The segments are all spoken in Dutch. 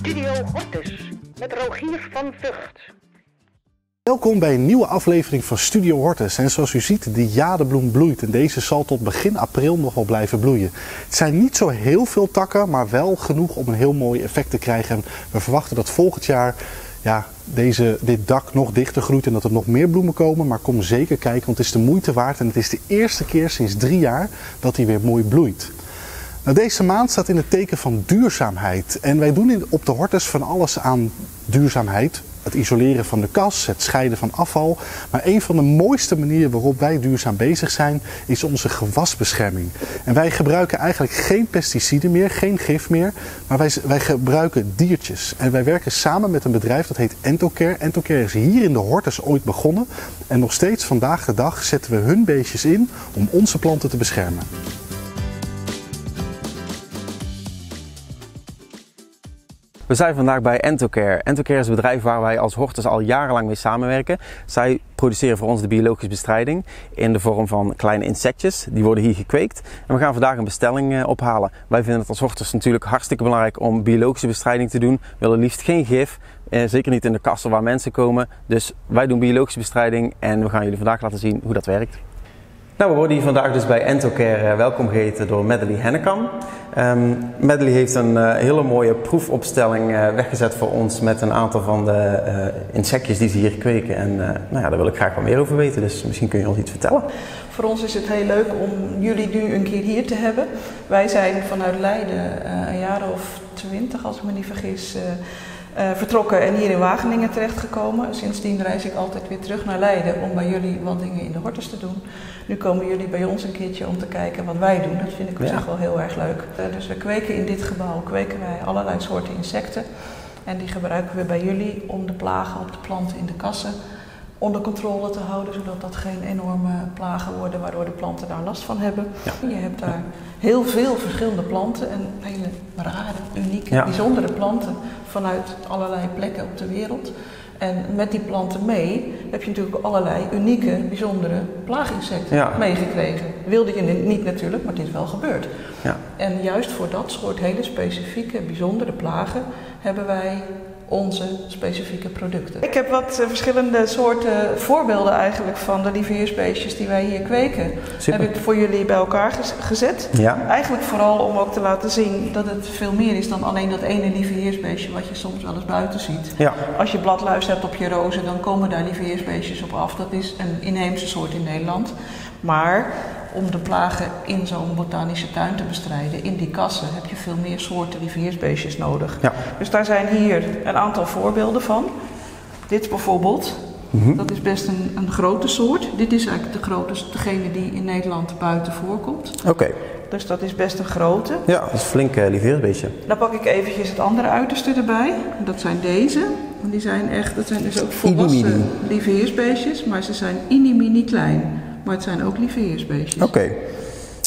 Studio Hortus met Rogier van Vught. Welkom bij een nieuwe aflevering van Studio Hortus. En zoals u ziet, de jadebloem bloeit en deze zal tot begin april nog wel blijven bloeien. Het zijn niet zo heel veel takken, maar wel genoeg om een heel mooi effect te krijgen. En we verwachten dat volgend jaar ja, deze, dit dak nog dichter groeit en dat er nog meer bloemen komen. Maar kom zeker kijken, want het is de moeite waard. En het is de eerste keer sinds drie jaar dat hij weer mooi bloeit. Nou, deze maand staat in het teken van duurzaamheid. En wij doen op de Hortus van alles aan duurzaamheid. Het isoleren van de kas, het scheiden van afval. Maar een van de mooiste manieren waarop wij duurzaam bezig zijn, is onze gewasbescherming. En wij gebruiken eigenlijk geen pesticiden meer, geen gif meer. Maar wij, wij gebruiken diertjes. En wij werken samen met een bedrijf dat heet Entocare. Entocare is hier in de Hortus ooit begonnen. En nog steeds vandaag de dag zetten we hun beestjes in om onze planten te beschermen. We zijn vandaag bij Entocare. Entocare is een bedrijf waar wij als Hortus al jarenlang mee samenwerken. Zij produceren voor ons de biologische bestrijding in de vorm van kleine insectjes. Die worden hier gekweekt. En we gaan vandaag een bestelling eh, ophalen. Wij vinden het als Hortus natuurlijk hartstikke belangrijk om biologische bestrijding te doen. We willen liefst geen gif. Eh, zeker niet in de kassen waar mensen komen. Dus wij doen biologische bestrijding en we gaan jullie vandaag laten zien hoe dat werkt. Nou, we worden hier vandaag dus bij Entocare uh, welkom geheten door Madelie Hennekam. Um, heeft een uh, hele mooie proefopstelling uh, weggezet voor ons met een aantal van de insectjes die ze hier kweken. En nou ja, daar wil ik graag wat meer over weten, dus misschien kun je ons iets vertellen. Voor ons is het heel leuk om jullie nu een keer hier te hebben. Wij zijn vanuit Leiden een jaar of twintig, als ik me niet vergis, uh, vertrokken en hier in Wageningen terechtgekomen. Sindsdien reis ik altijd weer terug naar Leiden om bij jullie wat dingen in de hortus te doen. Nu komen jullie bij ons een keertje om te kijken wat wij doen. Dat vind ik op ja. zich wel heel erg leuk. Uh, dus we kweken in dit gebouw kweken wij allerlei soorten insecten. En die gebruiken we bij jullie om de plagen op de planten in de kassen onder controle te houden, zodat dat geen enorme plagen worden waardoor de planten daar last van hebben. Ja. Je hebt daar heel veel verschillende planten en hele rare, unieke, ja. bijzondere planten vanuit allerlei plekken op de wereld. En met die planten mee heb je natuurlijk allerlei unieke, bijzondere plaaginsecten ja. meegekregen. Wilde je niet natuurlijk, maar dit is wel gebeurd. Ja. En juist voor dat soort hele specifieke, bijzondere plagen hebben wij onze specifieke producten. Ik heb wat uh, verschillende soorten voorbeelden eigenlijk van de lieveheersbeestjes die wij hier kweken. Super. Heb ik voor jullie bij elkaar gezet. Ja. Eigenlijk vooral om ook te laten zien dat het veel meer is dan alleen dat ene lieveheersbeestje wat je soms wel eens buiten ziet. Ja. Als je bladluis hebt op je rozen, dan komen daar lieveheersbeestjes op af. Dat is een inheemse soort in Nederland. Maar om de plagen in zo'n botanische tuin te bestrijden, in die kassen, heb je veel meer soorten lieveheersbeestjes nodig. Ja. Dus daar zijn hier een aantal voorbeelden van. Dit bijvoorbeeld, mm -hmm. dat is best een, een, grote soort. Dit is eigenlijk de grootste, degene die in Nederland buiten voorkomt. Oké. Okay. Dus dat is best een grote. Ja, dat is een flink uh, lieveheersbeestje. Dan pak ik eventjes het andere uiterste erbij. Dat zijn deze. Die zijn echt, dat zijn dus ook volwassen lieveheersbeestjes, maar ze zijn mini klein. Maar het zijn ook lieveheersbeestjes. Oké. Okay.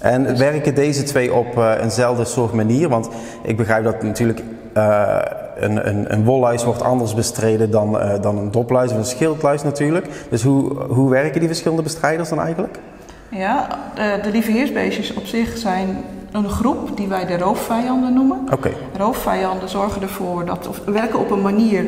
En dus werken deze twee op uh, eenzelfde soort manier? Want ik begrijp dat natuurlijk uh, een, een, een wolluis wordt anders bestreden dan, uh, dan een dopluis of een schildluis natuurlijk. Dus hoe, hoe werken die verschillende bestrijders dan eigenlijk? Ja, de lieveheersbeestjes op zich zijn een groep die wij de roofvijanden noemen. Okay. Roofvijanden zorgen ervoor dat, of werken op een manier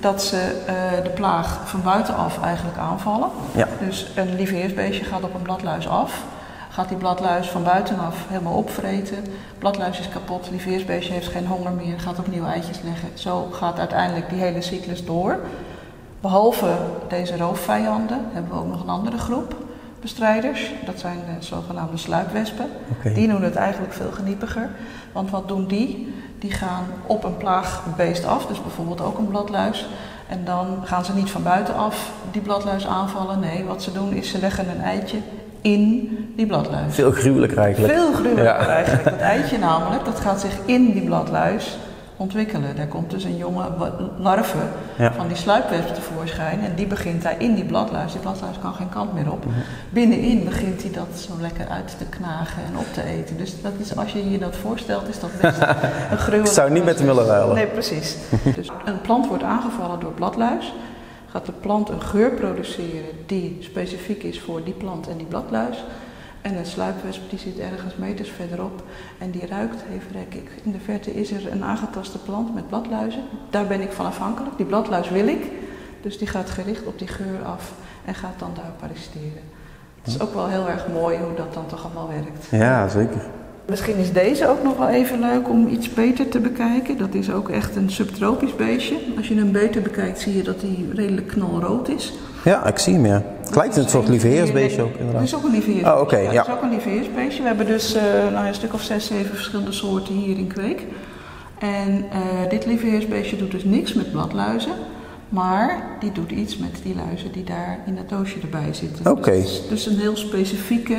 dat ze uh, de plaag van buitenaf eigenlijk aanvallen. Ja. Dus een lieveheersbeestje gaat op een bladluis af, gaat die bladluis van buitenaf helemaal opvreten. Bladluis is kapot, lieveheersbeestje heeft geen honger meer, gaat opnieuw eitjes leggen. Zo gaat uiteindelijk die hele cyclus door. Behalve deze roofvijanden hebben we ook nog een andere groep bestrijders. Dat zijn de zogenaamde sluipwespen. Okay. Die doen het eigenlijk veel geniepiger. Want wat doen die? Die gaan op een plaagbeest af, dus bijvoorbeeld ook een bladluis. En dan gaan ze niet van buitenaf die bladluis aanvallen. Nee, wat ze doen is ze leggen een eitje in die bladluis. Veel gruwelijker eigenlijk. Veel gruwelijker ja. eigenlijk. Dat eitje namelijk, dat gaat zich in die bladluis ontwikkelen. Daar komt dus een jonge larve ja. van die sluipwesp tevoorschijn en die begint daar in die bladluis. Die bladluis kan geen kant meer op. Mm -hmm. Binnenin begint hij dat zo lekker uit te knagen en op te eten. Dus dat is, als je je dat voorstelt, is dat best een gruwelijk. Ik zou niet met hem willen ruilen. Nee, precies. dus een plant wordt aangevallen door bladluis. Gaat de plant een geur produceren die specifiek is voor die plant en die bladluis. En een sluipwesp die zit ergens meters verderop en die ruikt even ik. In de verte is er een aangetaste plant met bladluizen. Daar ben ik van afhankelijk. Die bladluis wil ik. Dus die gaat gericht op die geur af en gaat dan daar parasiteren. Het is ook wel heel erg mooi hoe dat dan toch allemaal werkt. Ja, zeker. Misschien is deze ook nog wel even leuk om iets beter te bekijken. Dat is ook echt een subtropisch beestje. Als je hem beter bekijkt zie je dat hij redelijk knalrood is. Ja, ik zie hem ja. Het lijkt een soort lieveheersbeestje ook Het inderdaad. is ook een lieveheersbeestje. Oh, oké, ja. Het is ook een lieveheersbeestje. We hebben dus eh, nou, een stuk of zes, zeven verschillende soorten hier in Kweek. En eh, dit lieveheersbeestje doet dus niks met bladluizen. Maar die doet iets met die luizen die daar in dat doosje erbij zitten. Oké. Dus het dus een heel specifieke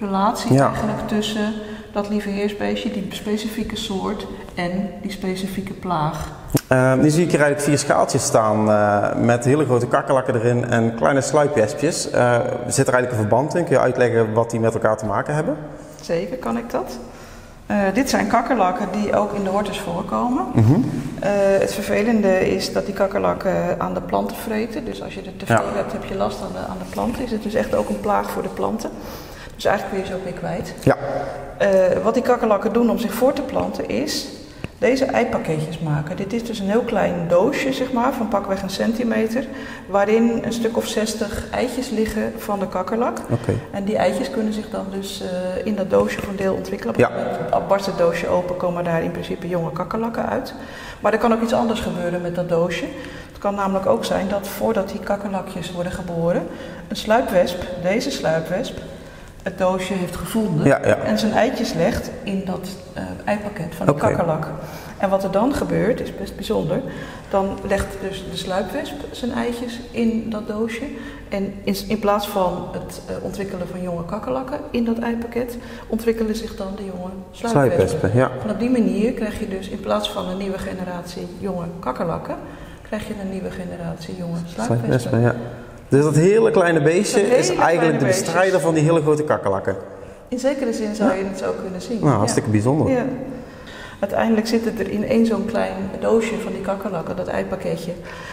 relatie Ja. eigenlijk tussen dat lieveheersbeestje, die specifieke soort en die specifieke plaag. Eh, nu zie ik hier eigenlijk vier schaaltjes staan eh, met hele grote kakkerlakken erin en kleine sluipwespjes. Eh zit er eigenlijk een verband in? Kun je uitleggen wat die met elkaar te maken hebben? Zeker kan ik dat. Eh, dit zijn kakkerlakken die ook in de hortus voorkomen. Mhm. Het vervelende is dat die kakkerlakken aan de planten vreten. Dus als je er te veel Ja. hebt, heb je last aan de, aan de planten. Is het dus echt ook een plaag voor de planten. Dus eigenlijk kun je ze ook weer kwijt. Ja. Eh, wat die kakkerlakken doen om zich voor te planten is deze eipakketjes maken. Dit is dus een heel klein doosje, zeg maar, van pakweg een centimeter, waarin een stuk of 60 eitjes liggen van de kakkerlak. Oké. En die eitjes kunnen zich dan dus eh, in dat doosje voor een deel ontwikkelen. Ja. dat barst het doosje open, komen daar in principe jonge kakkerlakken uit. Maar er kan ook iets anders gebeuren met dat doosje. Het kan namelijk ook zijn dat voordat die kakkerlakjes worden geboren, een sluipwesp, deze sluipwesp, het doosje heeft gevonden Ja, ja. en zijn eitjes legt in dat eh, eipakket van de kakkerlak. En wat er dan gebeurt, is best bijzonder. Dan legt dus de sluipwesp zijn eitjes in dat doosje. En in, in plaats van het eh, ontwikkelen van jonge kakkerlakken in dat eipakket, ontwikkelen zich dan de jonge sluipwespen. Sluipwespen, ja. En op die manier krijg je dus in plaats van een nieuwe generatie jonge kakkerlakken, krijg je een nieuwe generatie jonge sluipwespen. Sluipwespen, ja. Dus dat hele kleine beestje hele is eigenlijk de beestjes. bestrijder van die hele grote kakkerlakken. In zekere zin zou je het zo kunnen zien. Nou, hartstikke bijzonder. Uiteindelijk zit het er in één zo'n klein doosje van die kakkerlakken, dat eipakketje,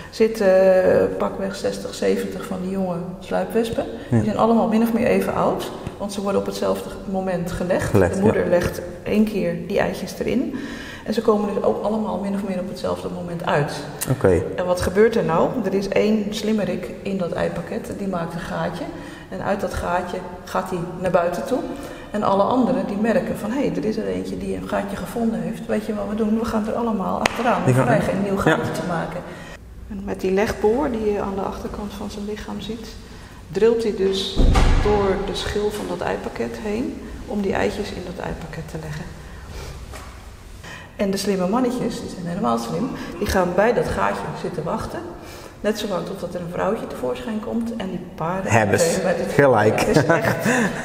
zitten eh, pakweg 60, 70 van die jonge sluipwespen. Die zijn allemaal min of meer even oud, want ze worden op hetzelfde moment gelegd. Gelegd, de moeder legt één keer die eitjes erin. En ze komen dus ook allemaal min of meer op hetzelfde moment uit. Oké. En wat gebeurt er nou? Er is één slimmerik in dat eipakket, die maakt een gaatje. En uit dat gaatje gaat hij naar buiten toe. En alle anderen die merken van, hé, hey, er is er eentje die een gaatje gevonden heeft. Weet je wat we doen? We gaan er allemaal achteraan. We krijgen een nieuw Ja. gaatje te maken. En met die legboor die je aan de achterkant van zijn lichaam ziet, drilt hij dus door de schil van dat eipakket heen om die eitjes in dat eipakket te leggen. En de slimme mannetjes, die zijn helemaal slim, die gaan bij dat gaatje zitten wachten. Net zo lang totdat er een vrouwtje tevoorschijn komt en die paarden... Hebben ze. meteen bij dit- Gelijk. Het is echt,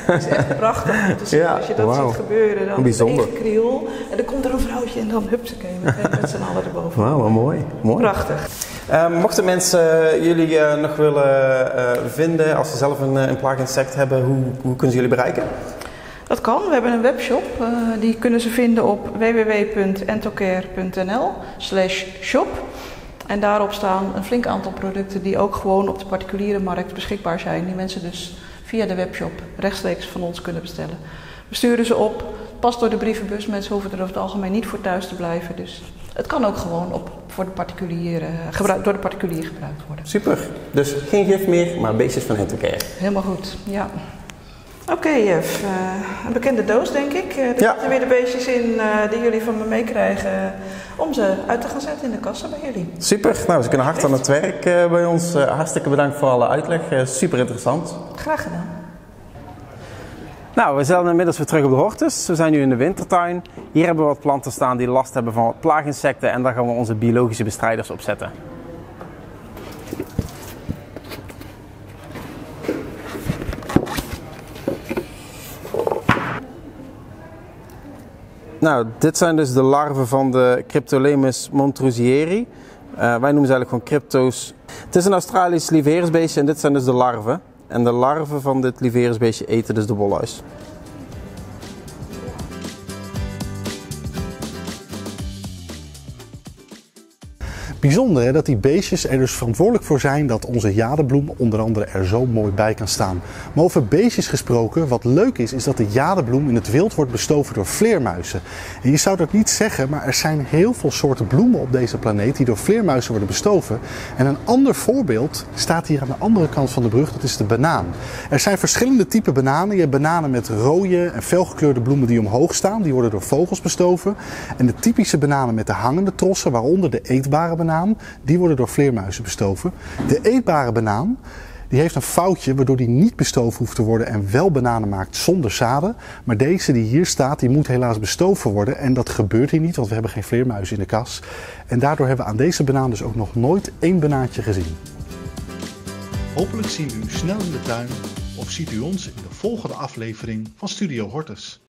het is echt prachtig om te zien. Ja, Als je dat ziet gebeuren, dan Bijzonder. is het krioel. En dan komt er een vrouwtje en dan hupsakee, met, met z'n allen erboven. Wauw, wat mooi. mooi. Prachtig. Eh, mochten mensen jullie eh, nog willen eh, vinden als ze zelf een, een plaaginsect hebben, hoe, hoe kunnen ze jullie bereiken? Dat kan. We hebben een webshop. eh, die kunnen ze vinden op www.entocare.nl shop. En daarop staan een flink aantal producten die ook gewoon op de particuliere markt beschikbaar zijn. Die mensen dus via de webshop rechtstreeks van ons kunnen bestellen. We sturen ze op, past door de brievenbus. Mensen hoeven er over het algemeen niet voor thuis te blijven. Dus het kan ook gewoon op, voor de particuliere, gebruik, door de particulier gebruikt worden. Super. Dus geen gif meer, maar beestjes van Entocare. Helemaal goed, ja. Oké, Jeff. eh, een bekende doos, denk ik. Eh, er Ja. zitten weer de beestjes in eh, die jullie van me meekrijgen. eh, om ze uit te gaan zetten in de kassa bij jullie. Super. Nou, ze kunnen hard aan het werk eh, bij ons. Eh, hartstikke bedankt voor alle uitleg. Eh, super interessant. Graag gedaan. Nou, we zijn inmiddels weer terug op de hortus. We zijn nu in de wintertuin. Hier hebben we wat planten staan die last hebben van wat plaaginsecten. En daar gaan we onze biologische bestrijders op zetten. Nou, dit zijn dus de larven van de Cryptolemus montrosieri. Eh, wij noemen ze eigenlijk gewoon crypto's. Het is een Australisch lieveheersbeestje en dit zijn dus de larven. En de larven van dit lieveheersbeestje eten dus de bolhuis. Bijzonder hè, dat die beestjes er dus verantwoordelijk voor zijn dat onze jadebloem onder andere er zo mooi bij kan staan. Maar over beestjes gesproken, wat leuk is, is dat de jadebloem in het wild wordt bestoven door vleermuizen. En je zou dat niet zeggen, maar er zijn heel veel soorten bloemen op deze planeet die door vleermuizen worden bestoven. En een ander voorbeeld staat hier aan de andere kant van de brug, dat is de banaan. Er zijn verschillende typen bananen. Je hebt bananen met rode en felgekleurde bloemen die omhoog staan, die worden door vogels bestoven. En de typische bananen met de hangende trossen, waaronder de eetbare die worden door vleermuizen bestoven. De eetbare banaan, die heeft een foutje waardoor die niet bestoven hoeft te worden en wel bananen maakt zonder zaden. Maar deze die hier staat, die moet helaas bestoven worden. En dat gebeurt hier niet, want we hebben geen vleermuizen in de kas. En daardoor hebben we aan deze banaan dus ook nog nooit één banaantje gezien. Hopelijk zien we u snel in de tuin of ziet u ons in de volgende aflevering van Studio Hortus.